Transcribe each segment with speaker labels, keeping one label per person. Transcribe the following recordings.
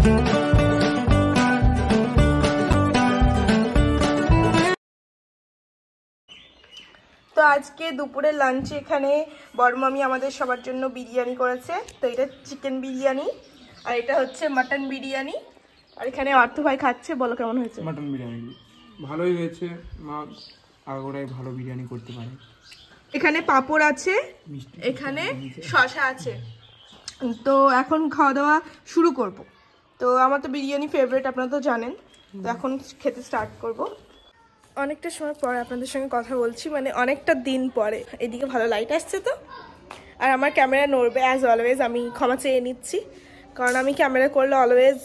Speaker 1: তো আজকে দুপুরের লাঞ্চে এখানে বড়মামি আমাদের সবার জন্য বিরিয়ানি করেছে। তো এটা চিকেন বিরিয়ানি আর এটা হচ্ছে মাটন বিরিয়ানি। আর এখানে অর্থ ভাই খাচ্ছে বলো কেমন হয়েছে?
Speaker 2: মাটন বিরিয়ানি। ভালোই হয়েছে। মা আগাগোড়াই ভালো বিরিয়ানি করতে পারে।
Speaker 1: এখানে পাঁপড় আছে এখানে শশা আছে। তো এখন খাওয়া দাওয়া শুরু করব। তো আমার তো বিরিয়ানি ফেভারিট আপনারা তো জানেন। তো এখন খেতে স্টার্ট করব। অনেকটা সময় পরে আপনাদের সঙ্গে কথা বলছি মানে অনেকটা দিন পরে। এদিকে ভালো লাইট আসছে তো। আর আমার ক্যামেরা নড়বে অ্যাজ অলওয়েজ আমি ক্ষমা চেয়ে নিচ্ছি। কারণ আমি ক্যামেরা করলে অলওয়েজ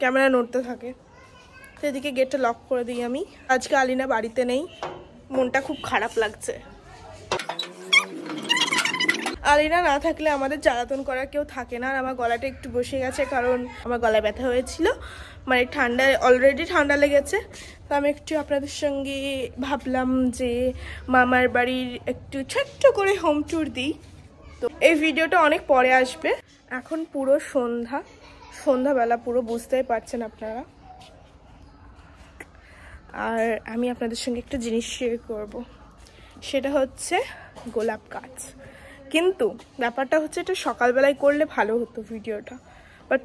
Speaker 1: ক্যামেরা নড়তে থাকে। তো এদিকে গেটটা লক করে দিই আমি। আজকে আলিনা বাড়িতে নেই। মনটা খুব খারাপ লাগছে। আলিনা না থাকলে আমাদের জ্বালাতন করার কেউ থাকে না। আর আমার গলাটা একটু বসে গেছে কারণ আমার গলায় ব্যথা হয়েছিল। মানে ঠান্ডা অলরেডি ঠান্ডা লেগেছে। তো আমি একটু আপনাদের সঙ্গে ভাবলাম যে মামার বাড়ির একটু ছোট্ট করে হোম ট্যুর দিই। তো এই ভিডিওটা অনেক পরে আসবে। এখন পুরো সন্ধ্যা, সন্ধ্যাবেলা পুরো বুঝতেই পারছেন আপনারা। আর আমি আপনাদের সঙ্গে একটা জিনিস শেয়ার করব। সেটা হচ্ছে গোলাপ গাছ। কিন্তু ব্যাপারটা হচ্ছে এটা সকালবেলায় করলে ভালো হতো ভিডিওটা। বাট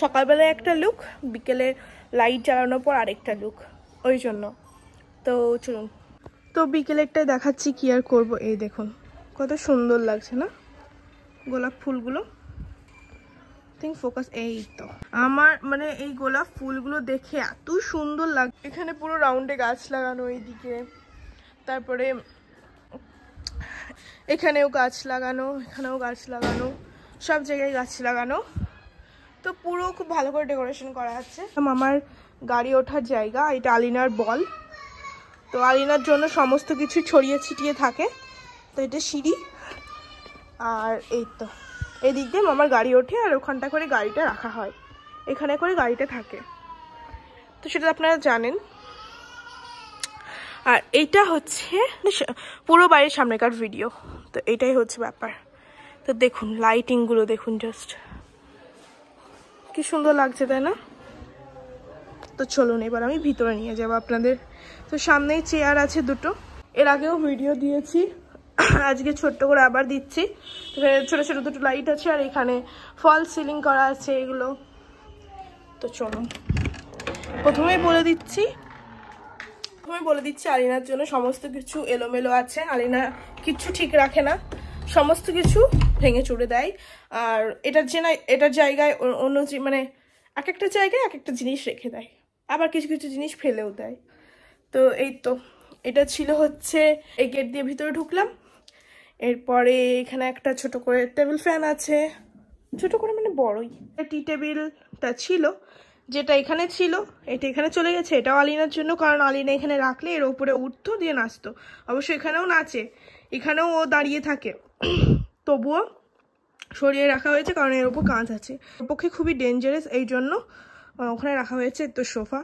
Speaker 1: সকালবেলায় একটা লুক বিকেলে লাইট জ্বালানোর পর আরেকটা লুক ওই জন্য। তো চলুন। তো বিকেলেরটাই দেখাচ্ছি কি আর করব। এই দেখুন, কত সুন্দর লাগছে না? গোলাপ ফুলগুলো। থিঙ্ক ফোকাস এই তো। আমার মানে এই গোলাপ ফুলগুলো দেখে এত সুন্দর লাগ এখানে পুরো রাউন্ডে গাছ লাগানো এইদিকে। তারপরে এখানেও গাছ লাগানো, এখানেও গাছ লাগানো, সব জায়গায় গাছ লাগানো। তো পুরো খুব ভালো করে ডেকোরেশন করা আছে। আমার গাড়ি ওঠার জায়গা, এটা আলিনার বল। তো আলিনার জন্য সমস্ত কিছু ছড়িয়ে ছিটিয়ে থাকে। তো এটা সিঁড়ি। আর এই তো, এদিক দিয়ে মামার গাড়ি ওঠে আর ওখানটা করে গাড়িটা রাখা হয়। এখানে করে গাড়িটা থাকে। তো সেটা আপনারা জানেন। আর এইটা হচ্ছে পুরো বাড়ির সামনেকার ভিডিও তো এটাই হচ্ছে ব্যাপার। তো দেখুন লাইটিংগুলো দেখুন জাস্ট কি সুন্দর লাগছে, তাই না? তো চলুন, এবার আমি ভিতরে নিয়ে যাব আপনাদের। তো সামনেই চেয়ার আছে দুটো। এর আগেও ভিডিও দিয়েছি। আজকে ছোট্ট করে আবার দিচ্ছি। ছোট ছোট দুটো লাইট আছে আর এখানে ফল সিলিং করা আছে এগুলো। তো চলুন। প্রথমেই বলে দিচ্ছি প্রথমে বলে দিচ্ছি আলিনার জন্য সমস্ত কিছু এলোমেলো আছে। আলিনা কিচ্ছু ঠিক রাখে না। সমস্ত কিছু ভেঙে চুড়ে দেয়। আর এটার যে এটার জায়গায় অন্য মানে এক একটা জায়গায় এক একটা জিনিস রেখে দেয়। আবার কিছু কিছু জিনিস ফেলেও দেয়। তো এই তো, এটা ছিল হচ্ছে, এই গেট দিয়ে ভিতরে ঢুকলাম। এরপরে এখানে একটা ছোট করে টেবিল ফ্যান আছে। ছোট করে মানে বড়ই। টি টেবিলটা ছিল। যেটা এখানে ছিল, এটা এখানে চলে গেছে। এটাও আলিনার জন্য, কারণ আলিনা এখানে রাখলে এর ওপরে উঠতো দিয়ে নাচতো। অবশ্য এখানেও নাচে, এখানেও ও দাঁড়িয়ে থাকে। তবুও সরিয়ে রাখা হয়েছে, কারণ এর ওপর কাঁচ আছে। ওর পক্ষে খুবই ডেঞ্জারাস এই জন্য ওখানে রাখা হয়েছে তো সোফা।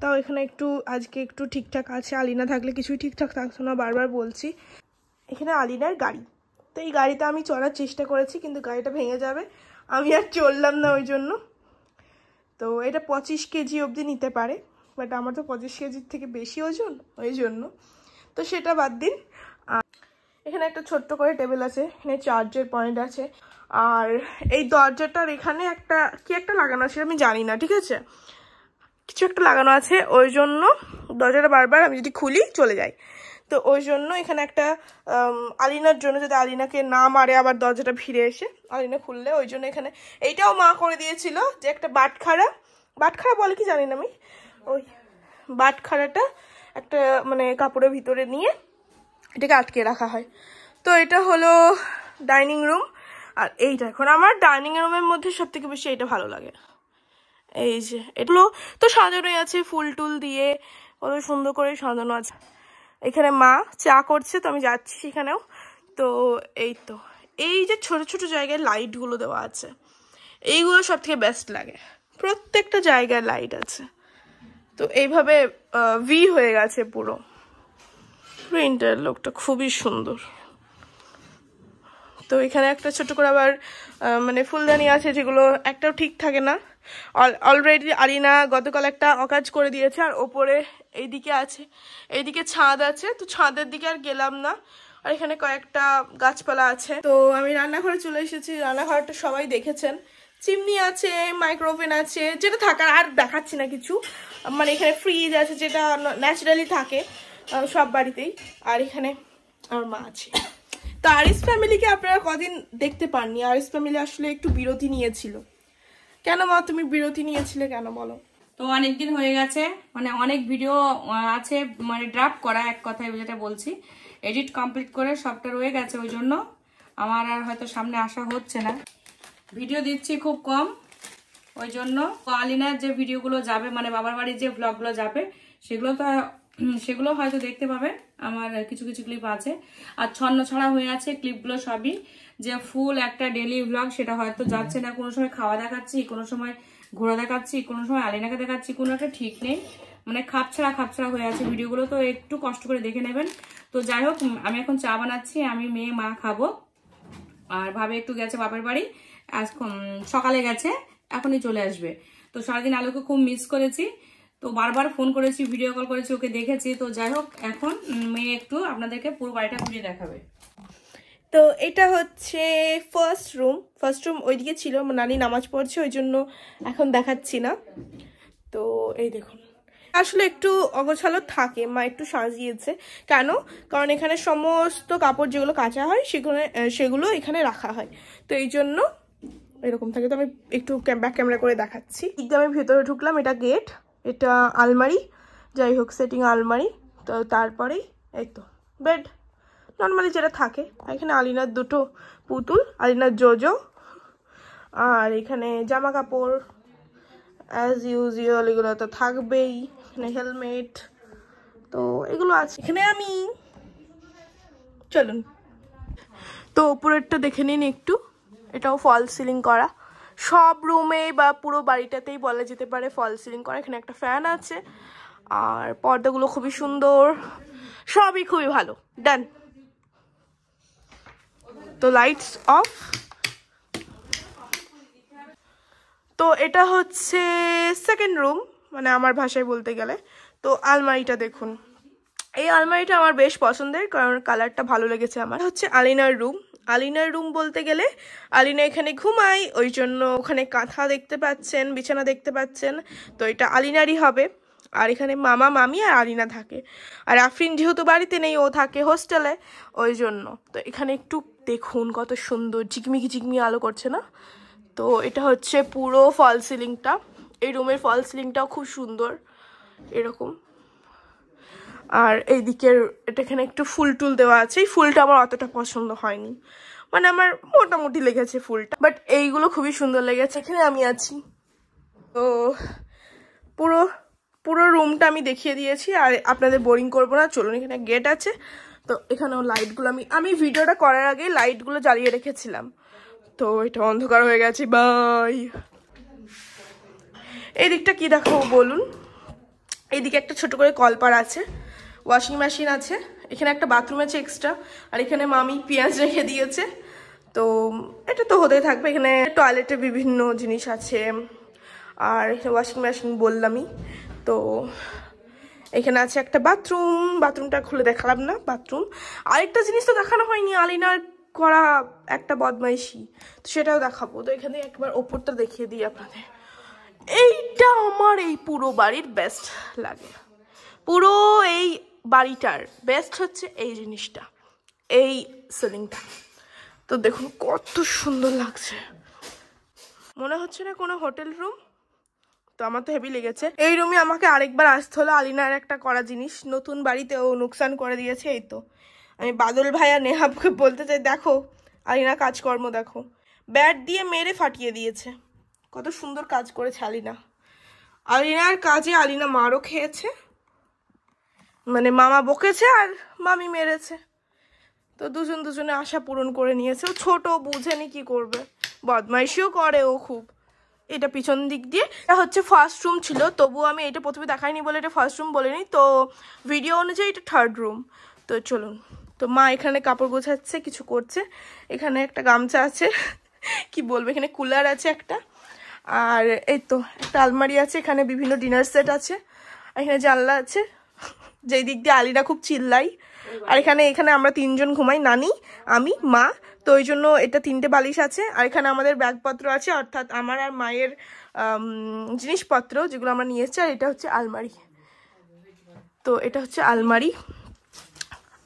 Speaker 1: তাও এখানে একটু, আজকে একটু ঠিকঠাক আছে। আলিনা থাকলে কিছুই ঠিকঠাক থাকতো না, বারবার বলছি। এখানে আলিনার গাড়ি। তো এই গাড়িতে আমি চলার চেষ্টা করেছি, কিন্তু গাড়িটা ভেঙে যাবে। আমি আর চললাম না ওই জন্য। তো এটা পঁচিশ কেজি অবধি নিতে পারে বাট আমার তো পঁচিশ কেজির থেকে বেশি ওজন, ওই জন্য। তো সেটা বাদ দিন। এখানে একটা ছোট্ট করে টেবিল আছে, এখানে চার্জের পয়েন্ট আছে। আর এই দরজাটার এখানে একটা, কি একটা লাগানো আছে আমি জানি না, ঠিক আছে? কিছু একটা লাগানো আছে, ওই জন্য দরজাটা বারবার আমি যদি খুলি, চলে যাই তো ওই জন্য এখানে একটা আলিনার জন্য যদি আলিনাকে না মারে, আবার দরজাটা ফিরে এসে আলিনা খুললে, ওই জন্য এখানে এইটাও মা করে দিয়েছিল যে একটা বাটখারা বাটখারা বলে কি জানি না আমি? ওই বাটখারাটা একটা মানে কাপড়ের ভিতরে নিয়ে এটাকে আটকে রাখা হয়। তো এটা হলো ডাইনিং রুম, আর এইটা এখন আমার ডাইনিং রুমের মধ্যে সব থেকে বেশি এটা ভালো লাগে। এই যে এগুলো তো সাজানোই আছে, ফুল টুল দিয়ে, কত সুন্দর করে সাজানো আছে। এখানে মা চা করছে, তো আমি যাচ্ছি সেখানেও। তো এই তো। এই যে ছোট ছোট জায়গায় লাইটগুলো দেওয়া আছে, এইগুলো সব থেকে বেস্ট লাগে। প্রত্যেকটা জায়গায় লাইট আছে। তো এইভাবে ভি হয়ে গেছে পুরো। পুরো ইন্টারলকটা খুবই সুন্দর। তো এখানে একটা ছোট করে আবার মানে ফুলদানি আছে যেগুলো একটাও ঠিক থাকে না। অলরেডি আরিনা গতকাল একটা অকাজ করে দিয়েছে, আর ওপরে এইদিকে আছে, এইদিকে ছাদ আছে, তো ছাদের দিকে আর গেলাম না। আর এখানে কয়েকটা গাছপালা আছে। তো আমি রান্নাঘরে চলে এসেছি, রান্নাঘরটা সবাই দেখেছেন। চিমনি আছে, মাইক্রোওভেন আছে, যেটা থাকার আর দেখাচ্ছি না কিছু। মানে এখানে ফ্রিজ আছে, যেটা ন্যাচারালি থাকে সব বাড়িতেই। আর এখানে আমার মা আছে। তো আরিস ফ্যামিলিকে আপনারা কদিন দেখতে পাননি? আরিস ফ্যামিলি আসলে একটু বিরতি নিয়েছিল। কেন মা তুমি বিরতি নিয়েছিলে কেন বলো?
Speaker 3: তো অনেক দিন হয়ে গেছে মানে অনেক ভিডিও আছে মানে ড্রাফট করা এক কথায় যেটা বলছি। এডিট কমপ্লিট করে সবটা রয়ে গেছে ওই জন্য। আমার আর হয়তো সামনে আসা হচ্ছে না। ভিডিও দিচ্ছি খুব কম, ওই জন্য। আলিনার যে ভিডিওগুলো যাবে মানে বাবার বাড়ির যে ব্লগগুলো যাবে, সেগুলো তো সেগুলো হয়তো দেখতে পাবেন। আমার কিছু কিছু ক্লিপ আছে। আর ছন্ন ছড়া হয়ে আছে ক্লিপগুলো সবই। যে ফুল একটা ডেলি ব্লগ সেটা হয়তো যাচ্ছে না। কোনো সময় খাওয়া দেখাচ্ছি, কোনো সময় ঘোরা দেখাচ্ছি, কোনো সময় আলিনাকে দেখাচ্ছি, কোনো একটা ঠিক নেই। মানে খাপছাড়া খাপছাড়া হয়ে আছে ভিডিওগুলো, তো একটু কষ্ট করে দেখে নেবেন। তো যাই হোক আমি এখন চা বানাচ্ছি, আমি, মেয়ে, মা খাব। আর ভাবে একটু গেছে বাপের বাড়ি। আজ সকালে গেছে, এখনই চলে আসবে। তো সারাদিন আলোকে খুব মিস করেছি। তো বারবার ফোন করেছি ভিডিও কল করেছি ওকে দেখেছি। তো যাই হোক এখন মেয়ে একটু আপনাদেরকে পুরো বাড়িটা ঘুরিয়ে দেখাবে।
Speaker 1: তো এটা হচ্ছে ফার্স্ট রুম ফার্স্ট রুম ওইদিকে ছিল নানি নামাজ পড়ছে ওই জন্য এখন দেখাচ্ছি না। তো এই দেখুন। আসলে একটু অগোছালো থাকে মা একটু সাজিয়েছে। কেন? কারণ এখানে সমস্ত কাপড় যেগুলো কাঁচা হয় সেগুলো সেগুলো এখানে রাখা হয়। তো এই জন্য এরকম থাকে। তো আমি একটু ব্যাক ক্যামেরা করে দেখাচ্ছি। একদম আমি ভেতরে ঢুকলাম এটা গেট এটা আলমারি, যাই হোক সেটিং আলমারি, তো তারপরেই এই তো বেড নর্মালি যেটা থাকে, এখানে আলিনার দুটো পুতুল, আলিনার জোজো, আর এখানে জামা কাপড় অ্যাজ ইউজুয়াল এগুলো তো থাকবেই, এখানে হেলমেট তো এগুলো আছে। এখানে আমি, চলুন, তো ওপরেরটা দেখে নিন একটু, এটাও ফল সিলিং করা। সব রুমে বা পুরো বাড়িটাতেই বলা যেতে পারে ফল সিলিং করা। এখানে একটা ফ্যান আছে। আর পর্দাগুলো খুবই সুন্দর। সবই খুবই ভালো। ডান তো লাইটস অফ তো এটা হচ্ছে সেকেন্ড রুম মানে আমার ভাষায় বলতে গেলে। তো আলমারিটা দেখুন। এই আলমারিটা আমার বেশ পছন্দের, কারণ কালারটা ভালো লেগেছে আমার। হচ্ছে আলিনার রুম আলিনার রুম বলতে গেলে, আলিনা এখানে ঘুমায়, ওই জন্য ওখানে কাঁথা দেখতে পাচ্ছেন, বিছানা দেখতে পাচ্ছেন। তো এটা আলিনারই হবে। আর এখানে মামা, মামি আর আলিনা থাকে। আর আফরিন যেহেতু বাড়িতে নেই, ও থাকে হোস্টেলে, ওই জন্য। তো এখানে একটু দেখুন, কত সুন্দর, ঝিকমিকি ঝিকমি আলো করছে না? তো এটা হচ্ছে পুরো ফল সিলিংটা এই রুমের ফল সিলিংটাও খুব সুন্দর, এরকম। আর এইদিকের এটা এখানে একটু ফুল টুল দেওয়া আছে। এই ফুলটা আমার অতটা পছন্দ হয়নি। মানে আমার মোটামুটি লেগেছে ফুলটা। বাট এইগুলো খুবই সুন্দর লেগেছে। এখানে আমি আছি। তো পুরো পুরো রুমটা আমি দেখিয়ে দিয়েছি। আর আপনাদের বোরিং করব না। চলুন, এখানে গেট আছে। তো এখানেও লাইটগুলো আমি আমি ভিডিওটা করার আগে লাইটগুলো জ্বালিয়ে রেখেছিলাম। তো এটা অন্ধকার হয়ে গেছে। বাই। এই দিকটা কি দেখাবো বলুন? এইদিকে একটা ছোট করে কলপার আছে। ওয়াশিং মেশিন আছে। এখানে একটা বাথরুম আছে এক্সট্রা আর এখানে মামি পেঁয়াজ রেখে দিয়েছে। তো এটা তো হতেই থাকবে। এখানে টয়লেটে বিভিন্ন জিনিস আছে। আর এখানে ওয়াশিং মেশিন বললামই। তো এখানে আছে একটা বাথরুম বাথরুমটা খুলে দেখালাম না বাথরুম আরেকটা জিনিস তো দেখানো হয়নি, আলিনার করা একটা বদমাইশি। তো সেটাও দেখাবো। তো এখানে একবার ওপরটা দেখিয়ে দিই আপনাদের। এইটা আমার এই পুরো বাড়ির বেস্ট লাগে। পুরো এই বাড়িটার বেস্ট হচ্ছে এই জিনিসটা, এই সিলিংটা তো দেখুন কত সুন্দর লাগছে। মনে হচ্ছে না কোনো হোটেল রুম তো আমার তো হেভি লেগেছে। এই রুমে আমাকে আরেকবার আসতে হলো, আলিনার একটা করা জিনিস। নতুন বাড়িতে ও নুকসান করে দিয়েছে, এই তো। আমি বাদল ভাই আর নেহাবকে বলতে চাই, দেখো, আলিনা কাজকর্ম দেখো। ব্যাট দিয়ে মেরে ফাটিয়ে দিয়েছে। কত সুন্দর কাজ করেছে আলিনা। আলিনার কাজে আলিনা মারও খেয়েছে। মানে মামা বকেছে আর মামি মেরেছে। তো দুজন দুজনে আশা পূরণ করে নিয়েছে। ও ছোট বুঝেনি কি করবে। বদমাইশিও করে ও খুব। এটা পিছন দিক দিয়ে। এটা হচ্ছে ফার্স্ট রুম ছিল। তবুও আমি এটা প্রথমে দেখাইনি বলে এটা ফার্স্ট রুম বলিনি। তো ভিডিও অনুযায়ী এটা থার্ড রুম তো চলুন। তো মা এখানে কাপড় গোছাচ্ছে, কিছু করছে। এখানে একটা গামছা আছে। কি বলব, এখানে কুলার আছে একটা। আর এই তো, একটা আলমারি আছে। এখানে বিভিন্ন ডিনার সেট আছে। এখানে জানলা আছে। যেই দিক দিয়ে আলিরা খুব চিল্লাই। আর এখানে এখানে আমরা তিনজন ঘুমাই, নানি, আমি, মা। তো ওই জন্য এটা তিনটে বালিশ আছে। আর এখানে আমাদের ব্যাগপত্র আছে, অর্থাৎ আমার আর মায়ের জিনিসপত্র যেগুলো আমরা নিয়ে এসেছি, আর এটা হচ্ছে আলমারি। তো এটা হচ্ছে আলমারি।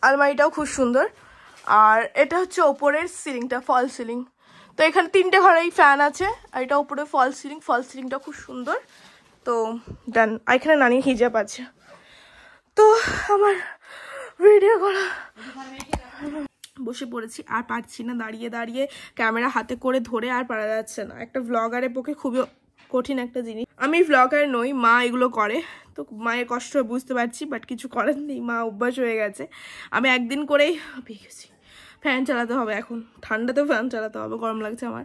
Speaker 1: আলমারিটাও খুব সুন্দর। আর এটা হচ্ছে ওপরের সিলিংটা, ফল সিলিং। তো এখানে তিনটে ঘরেই ফ্যান আছে, আর এটা ওপরে ফল সিলিং, ফল সিলিংটা খুব সুন্দর। তো, ডান, আর এখানে নানির হিজাব আছে। তো আমার ভিডিও করা। বসে পড়েছি, আর পারছি না দাঁড়িয়ে দাঁড়িয়ে। ক্যামেরা হাতে করে ধরে আর পারা যাচ্ছে না। একটা ভ্লগারের পক্ষে খুবই কঠিন একটা জিনিস। আমি ভ্লগার নই, মা এগুলো করে। তো মায়ের কষ্ট বুঝতে পারছি বাট কিছু করার নেই। মা অভ্যাস হয়ে গেছে। আমি একদিন করেই পেয়ে গেছি। ফ্যান চালাতে হবে এখন। ঠান্ডাতেও ফ্যান চালাতে হবে, গরম লাগছে আমার।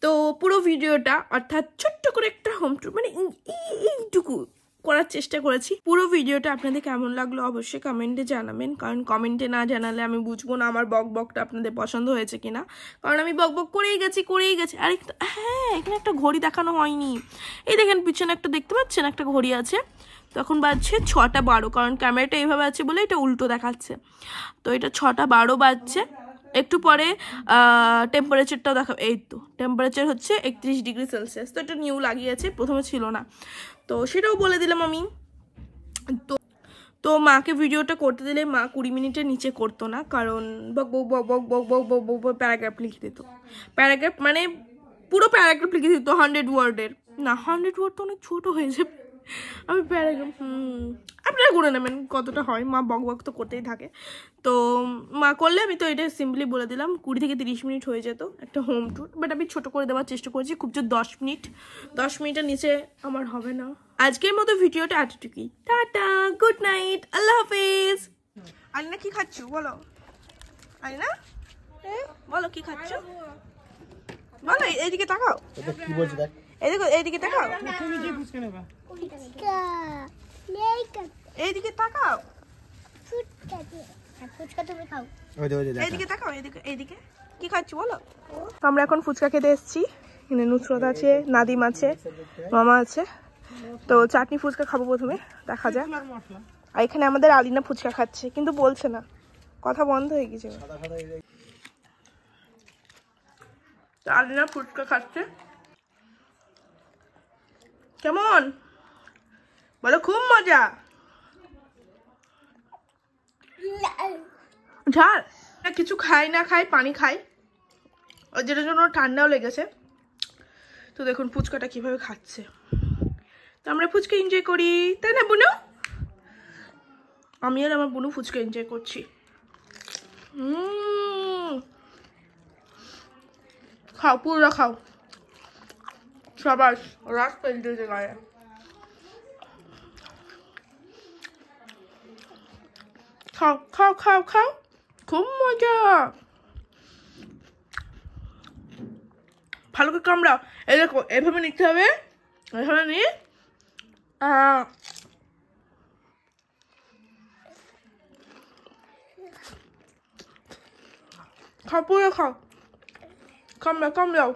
Speaker 1: তো পুরো ভিডিওটা অর্থাৎ ছোট্ট করে একটা হোম ট্যুর মানে এই- এই- এইটুকু। করার চেষ্টা করেছি। পুরো ভিডিওটা আপনাদের কেমন লাগল অবশ্যই কমেন্টে জানাবেন। কারণ কমেন্টে না জানালে আমি বুঝব না আমার বক বকটা আপনাদের পছন্দ হয়েছে কিনা। কারণ আমি বক বক করেই গেছি করেই গেছি। আর একটা হ্যাঁ এখানে একটা ঘড়ি দেখানো হয়নি। এই দেখেন, পিছনে একটা দেখতে পাচ্ছেন? একটা ঘড়ি আছে। তখন বাজছে ছটা বারো। কারণ ক্যামেরাটা এইভাবে আছে বলে এটা উল্টো দেখাচ্ছে। তো এটা ছটা বারো বাজছে। একটু পরে টেম্পারেচারটাও দেখা, এই তো টেম্পারেচার হচ্ছে একত্রিশ ডিগ্রি সেলসিয়াস। তো এটা নিউ লাগিয়েছে, প্রথমে ছিল না। তো সেটাও বলে দিলাম আমি। তো তো মাকে ভিডিওটা করতে দিলে মা কুড়ি মিনিটের নিচে করতো না, কারণ বক বক বক বক বক বক বক বক প্যারাগ্রাফ লিখে দিত। প্যারাগ্রাফ মানে পুরো প্যারাগ্রাফ লিখে দিত হান্ড্রেড ওয়ার্ডের না হান্ড্রেড ওয়ার্ড তো অনেক ছোটো হয়ে যাবে। আমি প্যারাগ্রাফ আপনারা করে নেবেন কতটা হয়। মা বক বক তো করতেই থাকে। তো মা করলে আমি তো এটা সিম্পলি বলে দিলাম কুড়ি থেকে তিরিশ মিনিট হয়ে যেত একটা হোম ট্যুর বাট আমি ছোটো করে দেওয়ার চেষ্টা করেছি খুব জোর দশ মিনিট। দশ মিনিটের নিচে আমার হবে না। আজকের মতো ভিডিওটা এতটুকুই। টাটা গুড নাইট আল্লাহ হাফেজ। আলিনা কি খাচ্ছ? বলো। আলিনা? বলো কি খাচ্ছ? বলো এই- এইদিকে তাকাও।
Speaker 4: এটা কি বলছি দেখ।
Speaker 1: এদিকে এইদিকে তাকাও। এইদিকে তাকাও।
Speaker 5: ফুচকা তুমি খাও।
Speaker 1: এইদিকে তাকাও এইদিকে এইদিকে। কি খাচ্ছ বলো? তো আমরা এখন ফুচকা খেতে এসেছি। এখানে নুসরত আছে নাদিম আছে মামা আছে। তো চাটনি ফুচকা খাব প্রথমে দেখা যাক। আর এখানে আমাদের আলিনা ফুচকা খাচ্ছে কিন্তু বলছে না। কথা বন্ধ হয়ে গেছে তো আলিনা ফুচকা খাচ্ছে। কেমন? বলো খুব মজা। ঝাল। কিছু খাই, না খাই, পানি খাই। যেটার জন্য ঠান্ডাও লেগেছে। তো দেখুন ফুচকাটা কীভাবে খাচ্ছে। তো আমরা ফুচকা এনজয় করি, তাই না, বুনু? আমি আর আমার বুনু ফুচকা এনজয় করছি। খাও পুরো খাও। সবার রাস পেন্টেছে গায়ে খাও খাও খাও খাও খুব মজা ভালো করে কামড়াও এই দেখো এভাবে নিতে হবে এভাবে নিয়ে আহ, খাও পুরো খাও কামড়াও কামড়াও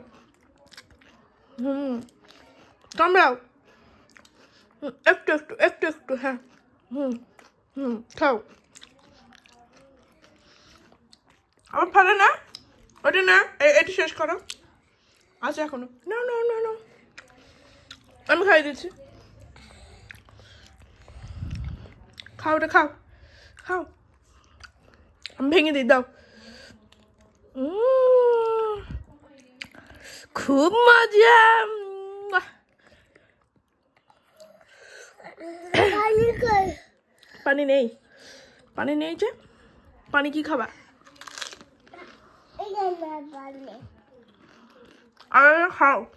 Speaker 1: হুম কামড়াও হুম, একটু একটু একটু একটু হ্যাঁ হুম হুম খাও আমার ভালো না? ওটা না? এটা শেষ করো। আছে এখনও। না না না না। আমি খাই দিচ্ছি। খাও ওটা খাও। খাও। আমি ভেঙে দিই দাও। খুব মজা। পানি নেই। পানি নেই যে। পানি কি খাবা? Iya, enggak.